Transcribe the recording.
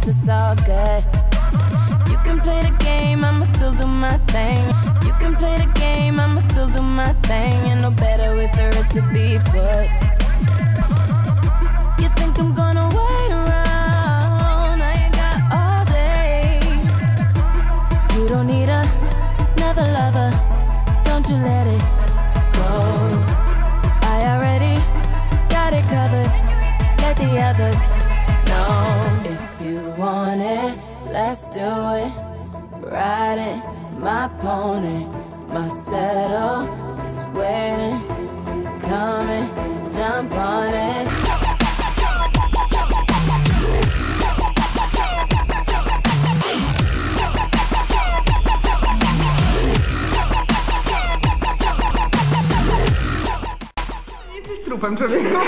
guess it's all good. You can play the game, I'ma still do my thing. You can play the game, I'ma still do my thing. And no better way for it to be put. do it, ride it, my pony, my saddle is waiting, coming, jump on it. trupem człowieku.